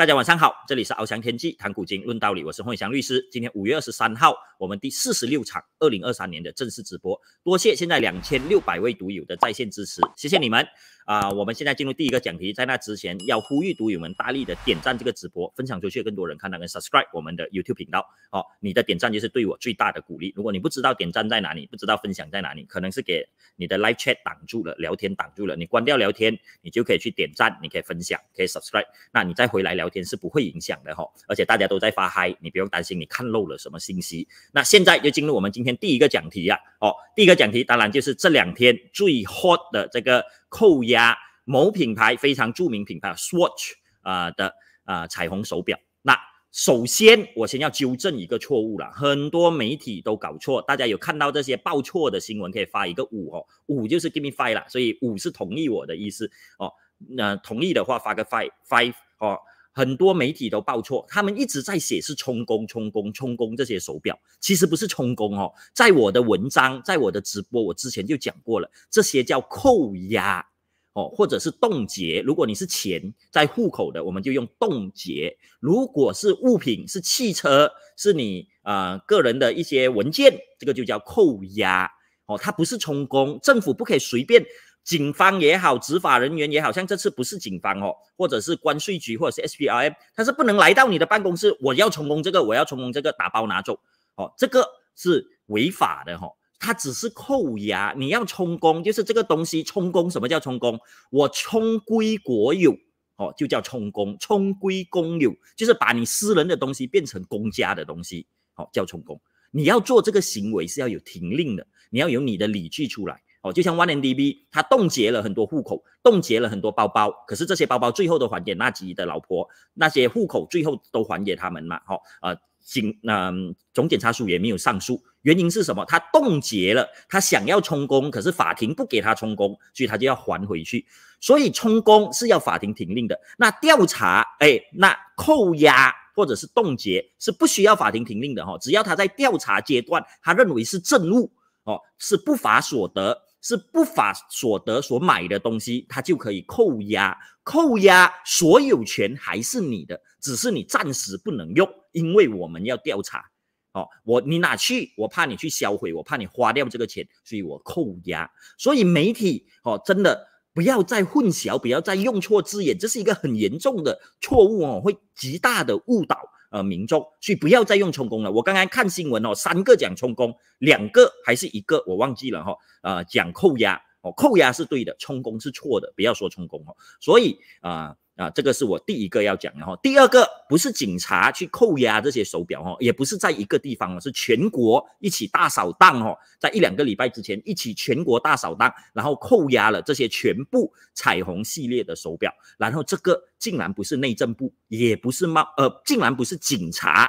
大家晚上好，这里是翱翔天际谈古今论道理，我是洪伟翔律师。今天五月二十三号，我们第四十六场二零二三年的正式直播，多谢现在两千六百位读友的在线支持，谢谢你们。啊，我们现在进入第一个讲题，在那之前要呼吁读友们大力的点赞这个直播，分享出去，更多人看到跟 subscribe 我们的 YouTube 频道。哦，你的点赞就是对我最大的鼓励。如果你不知道点赞在哪里，不知道分享在哪里，可能是给你的 live chat 挡住了，聊天挡住了，你关掉聊天，你就可以去点赞，你可以分享，可以 subscribe，那你再回来聊天是不会影响的哈。而且大家都在发嗨，你不用担心你看漏了什么信息。那现在就进入我们今天第一个讲题啊。哦，第一个讲题当然就是这两天最 hot 的这个扣押。某品牌非常著名品牌 Swatch 啊的啊彩虹手表。那首先我先要纠正一个错误了，很多媒体都搞错。大家有看到这些报错的新闻，可以发一个五哦，五就是 give me five 啦，所以五是同意我的意思哦。那同意的话发个 five five 哦。很多媒体都报错，他们一直在写是充公、充公、充公这些手表，其实不是充公哦。在我的文章，在我的直播，我之前就讲过了，这些叫扣押。哦，或者是冻结。如果你是钱在户口的，我们就用冻结；如果是物品，是汽车，是你啊个人的一些文件，这个就叫扣押。哦，它不是充公，政府不可以随便，警方也好，执法人员也好，像这次不是警方哦，或者是关税局或者是 S P R M，他是不能来到你的办公室，我要充公这个，我要充公这个，打包拿走。哦，这个是违法的哈。它只是扣押，你要充公，就是这个东西充公。什么叫充公？我充归国有，哦，就叫充公。充归公有，就是把你私人的东西变成公家的东西，好叫充公。你要做这个行为是要有停令的，你要有你的理据出来，哦，就像 OneNDB，他冻结了很多户口，冻结了很多包包，可是这些包包最后都还给纳吉的老婆，那些户口最后都还给他们嘛，好，呃。警那总检察署也没有上诉，原因是什么？他冻结了，他想要充公，可是法庭不给他充公，所以他就要还回去。所以充公是要法庭停令的。那调查，哎，那扣押或者是冻结是不需要法庭停令的哈，只要他在调查阶段，他认为是证物哦，是不法所得。是不法所得所买的东西，它就可以扣押，扣押所有权还是你的，只是你暂时不能用，因为我们要调查。哦，我你拿去，我怕你去销毁，我怕你花掉这个钱，所以我扣押。所以媒体哦，真的不要再混淆，不要再用错字眼，这是一个很严重的错误哦，会极大的误导。呃，民众，所以不要再用充公了。我刚刚看新闻哦，三个讲充公，两个还是一个，我忘记了哈。呃，讲扣押哦，扣押是对的，充公是错的，不要说充公哦。所以啊。啊，这个是我第一个要讲的哈。第二个不是警察去扣押这些手表哈，也不是在一个地方哦，是全国一起大扫荡哦，在一两个礼拜之前一起全国大扫荡，然后扣押了这些全部彩虹系列的手表，然后这个竟然不是内政部，也不是贸呃，竟然不是警察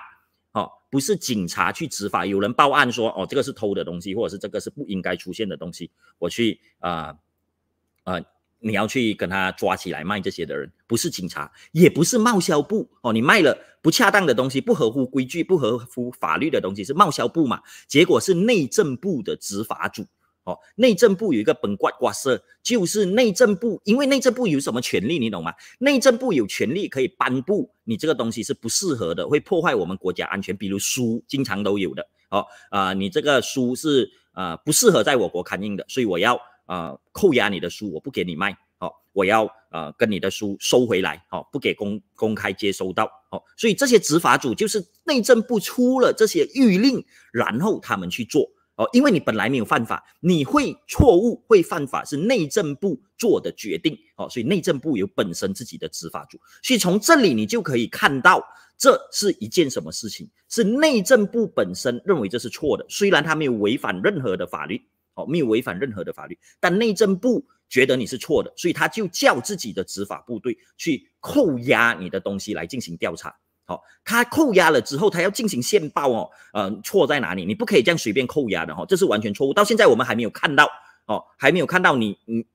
哦，不是警察去执法，有人报案说哦，这个是偷的东西，或者是这个是不应该出现的东西，我去啊啊。你要去跟他抓起来卖这些的人，不是警察，也不是贸销部哦。你卖了不恰当的东西，不合乎规矩、不合乎法律的东西，是贸销部嘛？结果是内政部的执法组哦。内政部有一个本怪挂色，就是内政部，因为内政部有什么权利，你懂吗？内政部有权利可以颁布你这个东西是不适合的，会破坏我们国家安全。比如书，经常都有的哦啊，你这个书是啊不适合在我国刊印的，所以我要。啊，扣押你的书，我不给你卖，好，我要呃跟你的书收回来，好，不给公公开接收到，好，所以这些执法组就是内政部出了这些谕令，然后他们去做，哦，因为你本来没有犯法，你会错误会犯法是内政部做的决定，哦，所以内政部有本身自己的执法组，所以从这里你就可以看到这是一件什么事情，是内政部本身认为这是错的，虽然他没有违反任何的法律。哦，没有违反任何的法律，但内政部觉得你是错的，所以他就叫自己的执法部队去扣押你的东西来进行调查。好，他扣押了之后，他要进行线报哦，呃，错在哪里？你不可以这样随便扣押的哈，这是完全错误。到现在我们还没有看到哦，还没有看到你你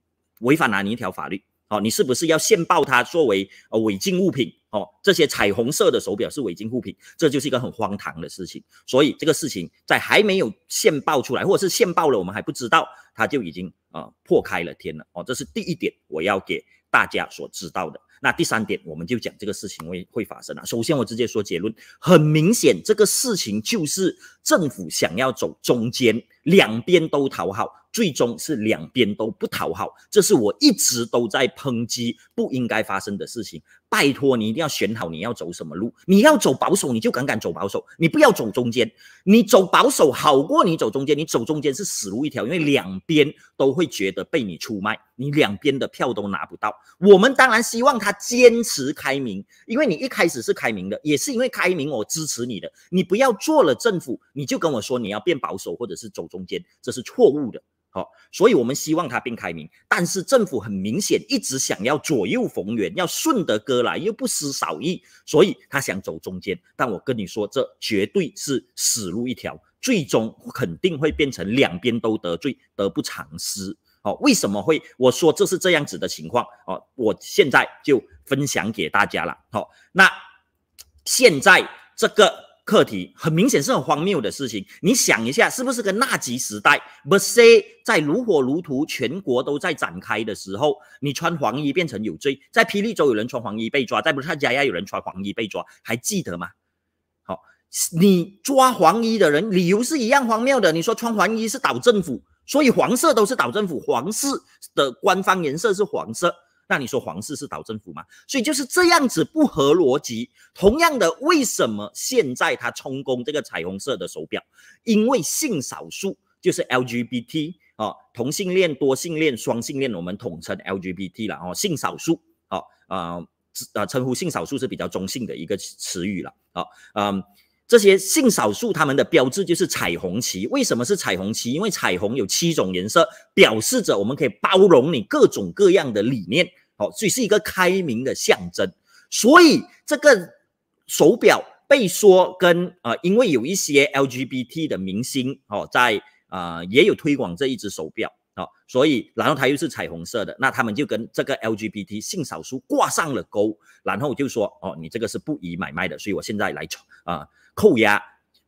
违反哪一条法律？哦，你是不是要线报它作为呃违禁物品？哦，这些彩虹色的手表是违禁物品，这就是一个很荒唐的事情。所以这个事情在还没有现报出来，或者是现报了，我们还不知道，它就已经呃破开了天了。哦，这是第一点我要给大家所知道的。那第三点，我们就讲这个事情会会发生啊。首先，我直接说结论，很明显，这个事情就是政府想要走中间，两边都讨好，最终是两边都不讨好。这是我一直都在抨击不应该发生的事情。拜托你一定要选好你要走什么路，你要走保守，你就敢敢走保守，你不要走中间。你走保守好过你走中间，你走中间是死路一条，因为两边都会觉得被你出卖，你两边的票都拿不到。我们当然希望他坚持开明，因为你一开始是开明的，也是因为开明我支持你的。你不要做了政府，你就跟我说你要变保守或者是走中间，这是错误的。好，所以我们希望它变开明，但是政府很明显一直想要左右逢源，要顺德哥来，又不失少意，所以他想走中间。但我跟你说，这绝对是死路一条，最终肯定会变成两边都得罪，得不偿失。哦，为什么会我说这是这样子的情况？哦，我现在就分享给大家了。好，那现在这个。课题很明显是很荒谬的事情，你想一下，是不是跟纳吉时代？不是在如火如荼，全国都在展开的时候，你穿黄衣变成有罪，在霹雳州有人穿黄衣被抓，在不是他家呀有人穿黄衣被抓，还记得吗？好，你抓黄衣的人理由是一样荒谬的，你说穿黄衣是倒政府，所以黄色都是倒政府，黄色的官方颜色是黄色。那你说皇室是倒政府吗？所以就是这样子不合逻辑。同样的，为什么现在他充公这个彩虹色的手表？因为性少数就是 LGBT 啊，同性恋、多性恋、双性恋，我们统称 LGBT 了哦。性少数啊啊啊，称呼性少数是比较中性的一个词语了啊嗯，这些性少数他们的标志就是彩虹旗。为什么是彩虹旗？因为彩虹有七种颜色，表示着我们可以包容你各种各样的理念。好，所以是一个开明的象征。所以这个手表被说跟呃，因为有一些 LGBT 的明星哦，在啊也有推广这一只手表哦，所以然后它又是彩虹色的，那他们就跟这个 LGBT 性少数挂上了钩，然后就说哦，你这个是不宜买卖的，所以我现在来啊扣押，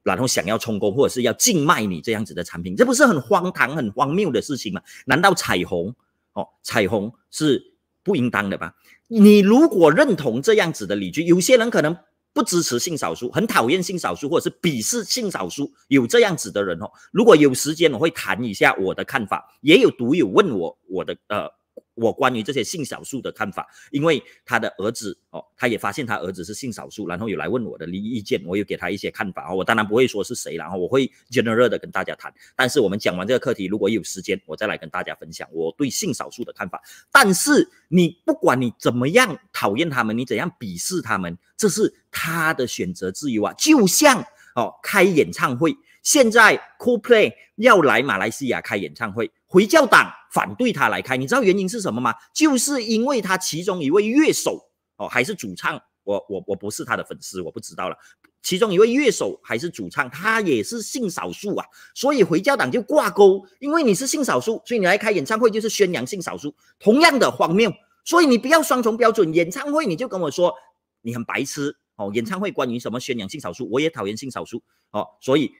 然后想要充公或者是要禁卖你这样子的产品，这不是很荒唐、很荒谬的事情吗？难道彩虹哦，彩虹是？不应当的吧？你如果认同这样子的理据，有些人可能不支持性少数，很讨厌性少数，或者是鄙视性少数，有这样子的人哦。如果有时间，我会谈一下我的看法。也有读友问我我的呃。我关于这些性少数的看法，因为他的儿子哦，他也发现他儿子是性少数，然后有来问我的意见，我有给他一些看法哦。我当然不会说是谁，然后我会 general 的跟大家谈。但是我们讲完这个课题，如果有时间，我再来跟大家分享我对性少数的看法。但是你不管你怎么样讨厌他们，你怎样鄙视他们，这是他的选择自由啊。就像哦，开演唱会，现在 Coldplay 要来马来西亚开演唱会。回教党反对他来开，你知道原因是什么吗？就是因为他其中一位乐手哦，还是主唱，我我我不是他的粉丝，我不知道了。其中一位乐手还是主唱，他也是性少数啊，所以回教党就挂钩，因为你是性少数，所以你来开演唱会就是宣扬性少数，同样的荒谬。所以你不要双重标准，演唱会你就跟我说你很白痴哦，演唱会关于什么宣扬性少数，我也讨厌性少数哦，所以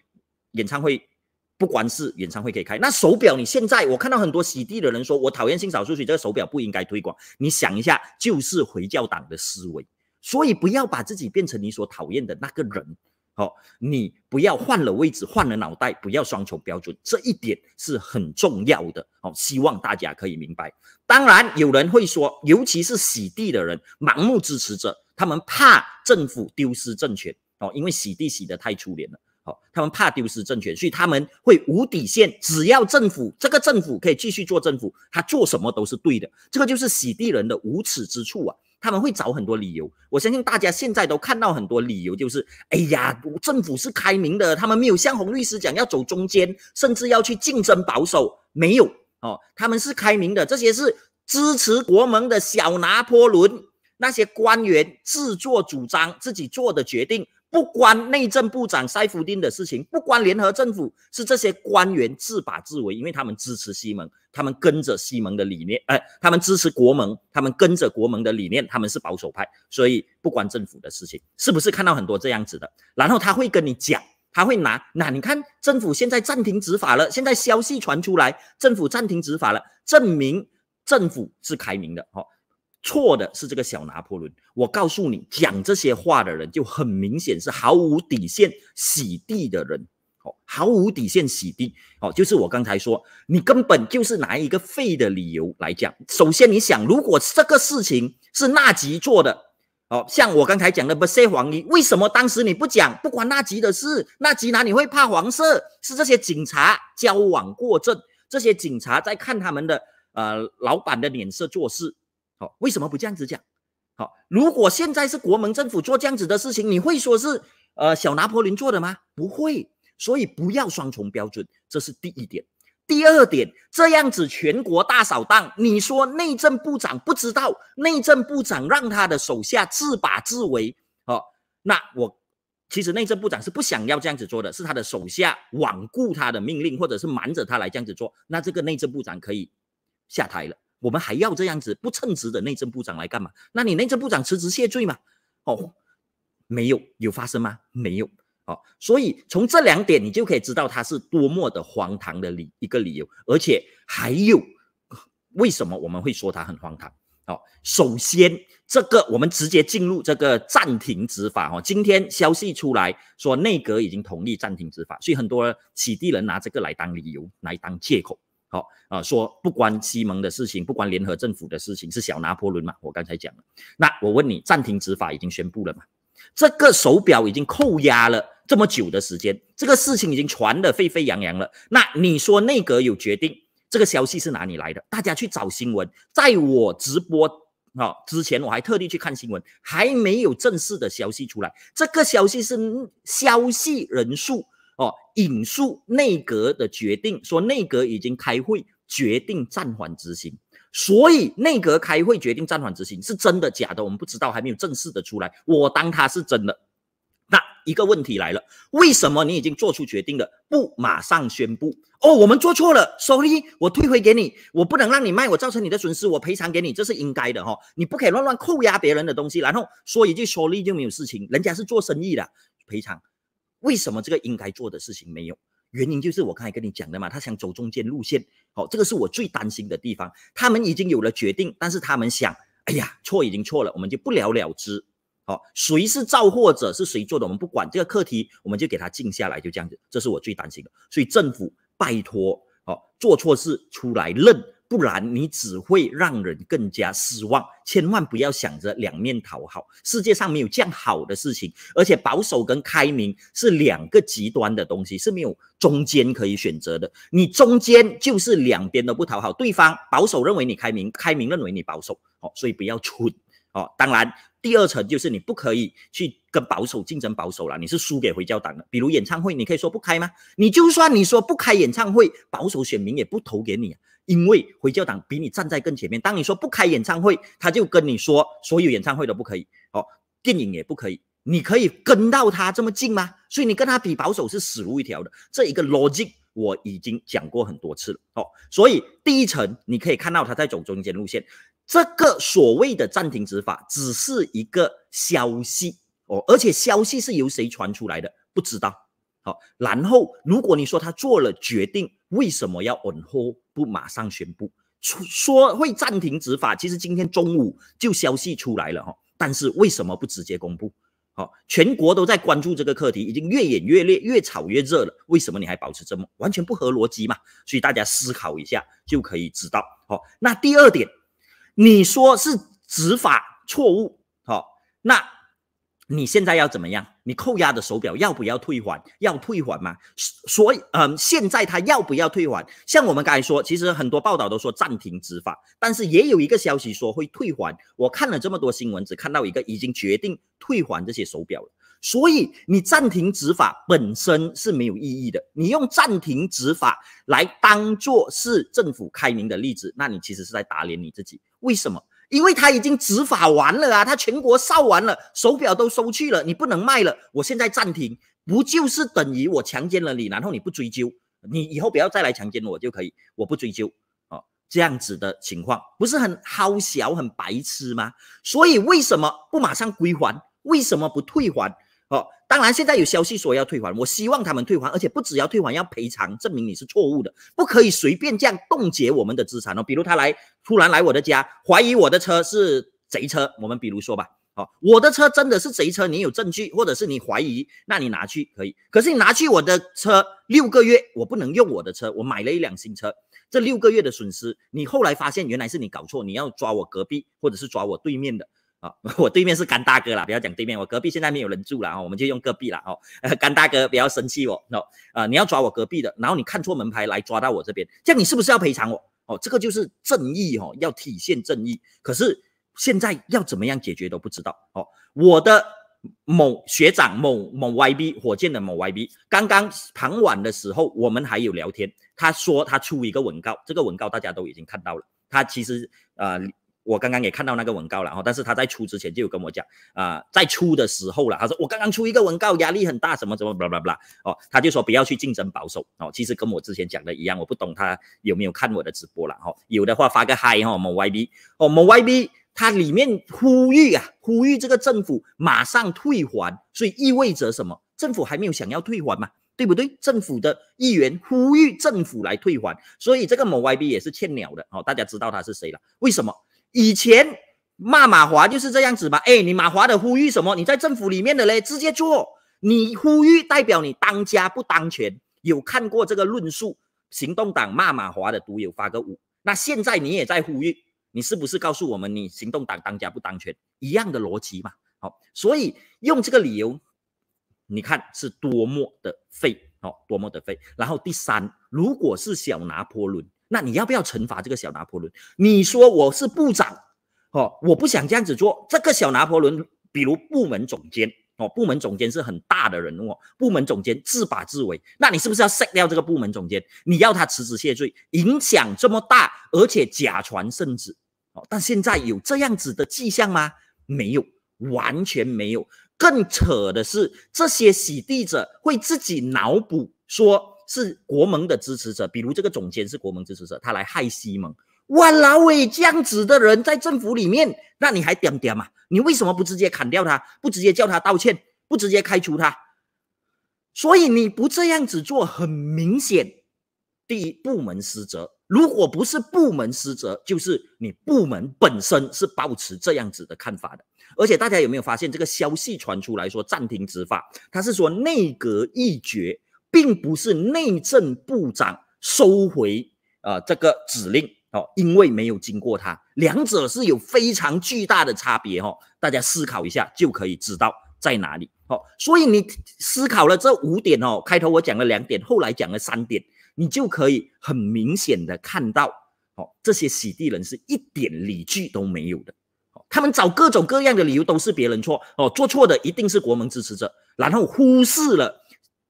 演唱会。不光是演唱会可以开，那手表你现在我看到很多洗地的人说，我讨厌性少数，所以这个手表不应该推广。你想一下，就是回教党的思维，所以不要把自己变成你所讨厌的那个人。好，你不要换了位置，换了脑袋，不要双重标准，这一点是很重要的。好，希望大家可以明白。当然，有人会说，尤其是洗地的人，盲目支持者，他们怕政府丢失政权哦，因为洗地洗得太出脸了。他们怕丢失政权，所以他们会无底线。只要政府这个政府可以继续做政府，他做什么都是对的。这个就是洗地人的无耻之处啊！他们会找很多理由。我相信大家现在都看到很多理由，就是哎呀，政府是开明的，他们没有像洪律师讲要走中间，甚至要去竞争保守，没有哦，他们是开明的。这些是支持国盟的小拿破仑，那些官员自作主张自己做的决定。不关内政部长塞夫丁的事情，不关联合政府，是这些官员自把自为，因为他们支持西蒙，他们跟着西蒙的理念，哎，他们支持国盟，他们跟着国盟的理念，他们是保守派，所以不关政府的事情，是不是看到很多这样子的？然后他会跟你讲，他会拿，那你看政府现在暂停执法了，现在消息传出来，政府暂停执法了，证明政府是开明的，哦。错的是这个小拿破仑。我告诉你，讲这些话的人就很明显是毫无底线、洗地的人。哦，毫无底线洗地。哦，就是我刚才说，你根本就是拿一个废的理由来讲。首先，你想，如果这个事情是纳吉做的，哦，像我刚才讲的不涉黄衣，为什么当时你不讲？不关纳吉的事，纳吉哪里会怕黄色？是这些警察交往过正，这些警察在看他们的呃老板的脸色做事。好，为什么不这样子讲？好，如果现在是国盟政府做这样子的事情，你会说是呃小拿破仑做的吗？不会，所以不要双重标准，这是第一点。第二点，这样子全国大扫荡，你说内政部长不知道，内政部长让他的手下自把自为，哦，那我其实内政部长是不想要这样子做的，是他的手下罔顾他的命令，或者是瞒着他来这样子做，那这个内政部长可以下台了。我们还要这样子不称职的内政部长来干嘛？那你内政部长辞职谢罪嘛？哦，没有，有发生吗？没有。哦，所以从这两点你就可以知道他是多么的荒唐的理一个理由，而且还有为什么我们会说他很荒唐？哦，首先这个我们直接进入这个暂停执法。哦，今天消息出来说内阁已经同意暂停执法，所以很多起地人拿这个来当理由，来当借口。好啊，说不关西蒙的事情，不关联合政府的事情，是小拿破仑嘛？我刚才讲了。那我问你，暂停执法已经宣布了嘛？这个手表已经扣押了这么久的时间，这个事情已经传得沸沸扬扬了。那你说内阁有决定，这个消息是哪里来的？大家去找新闻，在我直播啊之前，我还特地去看新闻，还没有正式的消息出来。这个消息是消息人数。引述内阁的决定说，内阁已经开会决定暂缓执行，所以内阁开会决定暂缓执行是真的假的，我们不知道，还没有正式的出来。我当它是真的。那一个问题来了，为什么你已经做出决定了，不马上宣布？哦，我们做错了，sorry，我退回给你，我不能让你卖，我造成你的损失，我赔偿给你，这是应该的哈。你不可以乱乱扣押别人的东西，然后说一句 sorry 就没有事情，人家是做生意的，赔偿。为什么这个应该做的事情没有？原因就是我刚才跟你讲的嘛，他想走中间路线。好，这个是我最担心的地方。他们已经有了决定，但是他们想，哎呀，错已经错了，我们就不了了之。好，谁是造货者，是谁做的，我们不管这个课题，我们就给他静下来，就这样子。这是我最担心的。所以政府拜托，好，做错事出来认。不然你只会让人更加失望。千万不要想着两面讨好，世界上没有这样好的事情。而且保守跟开明是两个极端的东西，是没有中间可以选择的。你中间就是两边都不讨好对方，保守认为你开明，开明认为你保守。哦，所以不要蠢。哦，当然第二层就是你不可以去跟保守竞争保守了，你是输给回教党的。比如演唱会，你可以说不开吗？你就算你说不开演唱会，保守选民也不投给你。因为回教党比你站在更前面。当你说不开演唱会，他就跟你说所有演唱会都不可以，哦，电影也不可以。你可以跟到他这么近吗？所以你跟他比保守是死路一条的。这一个逻辑我已经讲过很多次了，哦，所以第一层你可以看到他在走中间路线。这个所谓的暂停执法只是一个消息，哦，而且消息是由谁传出来的不知道。好，然后如果你说他做了决定，为什么要 on hold 不马上宣布？说会暂停执法，其实今天中午就消息出来了哈，但是为什么不直接公布？好，全国都在关注这个课题，已经越演越烈，越炒越热了。为什么你还保持这么完全不合逻辑嘛？所以大家思考一下就可以知道。好，那第二点，你说是执法错误，好，那。你现在要怎么样？你扣押的手表要不要退还？要退还吗？所以，嗯，现在他要不要退还？像我们刚才说，其实很多报道都说暂停执法，但是也有一个消息说会退还。我看了这么多新闻，只看到一个已经决定退还这些手表了。所以，你暂停执法本身是没有意义的。你用暂停执法来当做是政府开明的例子，那你其实是在打脸你自己。为什么？因为他已经执法完了啊，他全国扫完了，手表都收去了，你不能卖了。我现在暂停，不就是等于我强奸了你，然后你不追究，你以后不要再来强奸我就可以，我不追究啊，这样子的情况不是很好小、很白痴吗？所以为什么不马上归还？为什么不退还？哦，当然，现在有消息说要退还，我希望他们退还，而且不只要退还，要赔偿，证明你是错误的，不可以随便这样冻结我们的资产哦。比如他来突然来我的家，怀疑我的车是贼车，我们比如说吧，哦，我的车真的是贼车，你有证据，或者是你怀疑，那你拿去可以。可是你拿去我的车六个月，我不能用我的车，我买了一辆新车，这六个月的损失，你后来发现原来是你搞错，你要抓我隔壁，或者是抓我对面的。啊，我对面是干大哥啦，不要讲对面，我隔壁现在没有人住了啊，我们就用隔壁了哦。干大哥不要生气哦，喏，啊，你要抓我隔壁的，然后你看错门牌来抓到我这边，这样你是不是要赔偿我？哦，这个就是正义哦，要体现正义。可是现在要怎么样解决都不知道哦。我的某学长某某 YB 火箭的某 YB，刚刚傍晚的时候我们还有聊天，他说他出一个文告，这个文告大家都已经看到了，他其实呃。我刚刚也看到那个文告了哈，但是他在出之前就有跟我讲啊，在出的时候了，他说我刚刚出一个文告，压力很大，什么什么，blah blah blah，哦，他就说不要去竞争保守哦，其实跟我之前讲的一样，我不懂他有没有看我的直播了哈，有的话发个嗨哈，某 YB 哦，某 YB，他里面呼吁啊，呼吁这个政府马上退还，所以意味着什么？政府还没有想要退还嘛，对不对？政府的议员呼吁政府来退还，所以这个某 YB 也是欠鸟的哦，大家知道他是谁了？为什么？以前骂马华就是这样子吧？哎，你马华的呼吁什么？你在政府里面的嘞，直接做。你呼吁代表你当家不当权。有看过这个论述？行动党骂马华的读友发个五。那现在你也在呼吁，你是不是告诉我们你行动党当家不当权？一样的逻辑嘛。好，所以用这个理由，你看是多么的废哦，多么的废。然后第三，如果是小拿破仑。那你要不要惩罚这个小拿破仑？你说我是部长，哦，我不想这样子做。这个小拿破仑，比如部门总监，哦，部门总监是很大的人物，部门总监自把自为，那你是不是要 s 掉这个部门总监？你要他辞职谢罪，影响这么大，而且假传圣旨，哦，但现在有这样子的迹象吗？没有，完全没有。更扯的是，这些洗地者会自己脑补说。是国盟的支持者，比如这个总监是国盟支持者，他来害西蒙。哇，老伟这样子的人在政府里面，那你还点点嘛？你为什么不直接砍掉他？不直接叫他道歉？不直接开除他？所以你不这样子做，很明显，第一部门失责。如果不是部门失责，就是你部门本身是保持这样子的看法的。而且大家有没有发现，这个消息传出来说暂停执法，他是说内阁一决。并不是内政部长收回呃这个指令哦，因为没有经过他，两者是有非常巨大的差别哦。大家思考一下就可以知道在哪里哦。所以你思考了这五点哦，开头我讲了两点，后来讲了三点，你就可以很明显的看到哦，这些洗地人是一点理据都没有的哦，他们找各种各样的理由都是别人错哦，做错的一定是国盟支持者，然后忽视了。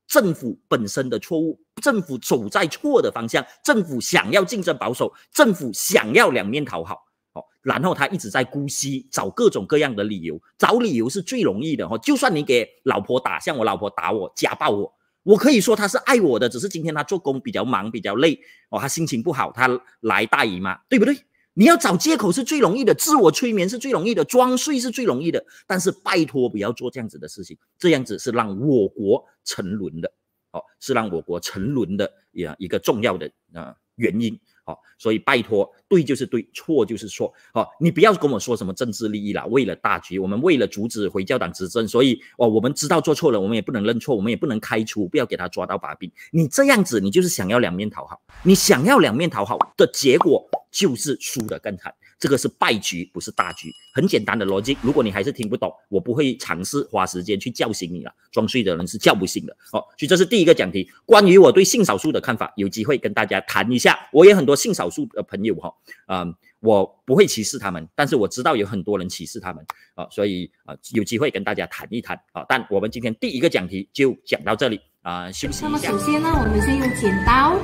政府本身的错误，政府走在错的方向，政府想要竞争保守，政府想要两面讨好，哦，然后他一直在姑息，找各种各样的理由，找理由是最容易的哦。就算你给老婆打，像我老婆打我，家暴我，我可以说他是爱我的，只是今天他做工比较忙，比较累，哦，他心情不好，他来大姨妈，对不对？你要找借口是最容易的，自我催眠是最容易的，装睡是最容易的。但是拜托不要做这样子的事情，这样子是让我国沉沦的，哦，是让我国沉沦的呀一个重要的啊原因。哦，所以拜托，对就是对，错就是错。哦，你不要跟我说什么政治利益了，为了大局，我们为了阻止回教党执政，所以哦，我们知道做错了，我们也不能认错，我们也不能开除，不要给他抓到把柄。你这样子，你就是想要两面讨好，你想要两面讨好的结果就是输得更惨。这个是败局，不是大局。很简单的逻辑，如果你还是听不懂，我不会尝试花时间去叫醒你了。装睡的人是叫不醒的。好，所以这是第一个讲题，关于我对性少数的看法，有机会跟大家谈一下。我也很多性少数的朋友哈，嗯，我不会歧视他们，但是我知道有很多人歧视他们啊，所以啊，有机会跟大家谈一谈啊。但我们今天第一个讲题就讲到这里啊，休息一下。那么首先呢，我们先用剪刀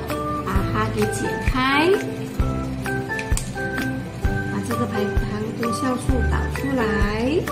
把它给剪开。酵素导出来。